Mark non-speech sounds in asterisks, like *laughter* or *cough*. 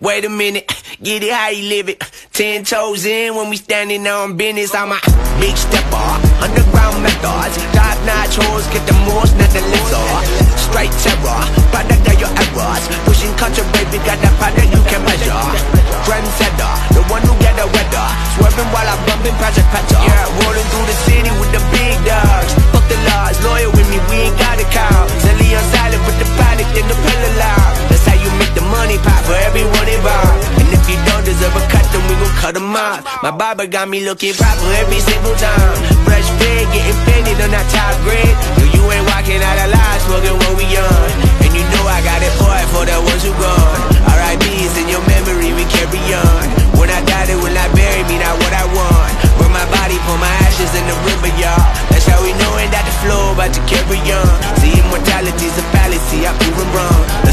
Wait a minute, *laughs* get it how you live it. Ten toes in when we standing on business. I'm a big stepper, underground methods. Top notch hoes, get the most, not the lesser. Straight terror, product of your errors. Pushing country, baby, got that product you can measure. Trendsetter, the one who get the weather. Swerving while I'm bumping Project Petter. Yeah, rolling through the city cut, them off. My barber got me looking proper every single time. Fresh fit, getting fitted on that top grade. No, you ain't walking out alive, smoking what we on. And you know I got it, boy, for the ones who gone. R.I.P.'s in your memory, we carry on. When I die, they will not bury me, not what I want. Burn my body, pour my ashes in the river, y'all. That's how we knowin' that the flow about to carry on. See, immortality's a fallacy, I prove 'em wrong.